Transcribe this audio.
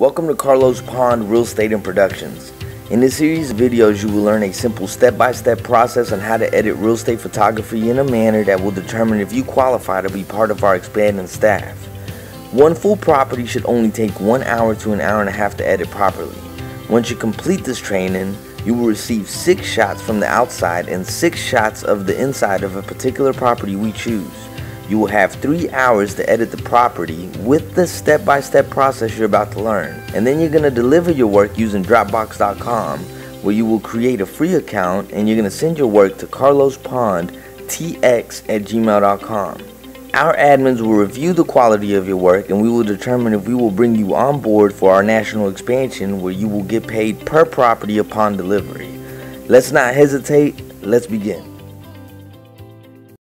Welcome to Carlos Pond Real Estate and Productions. In this series of videos, you will learn a simple step-by-step process on how to edit real estate photography in a manner that will determine if you qualify to be part of our expanding staff. One full property should only take one hour to an hour and a half to edit properly. Once you complete this training, you will receive six shots from the outside and six shots of the inside of a particular property we choose. You will have three hours to edit the property with the step-by-step process you're about to learn. And then you're going to deliver your work using Dropbox.com where you will create a free account and you're going to send your work to carlospondtx at gmail.com. Our admins will review the quality of your work and we will determine if we will bring you on board for our national expansion where you will get paid per property upon delivery. Let's not hesitate, let's begin.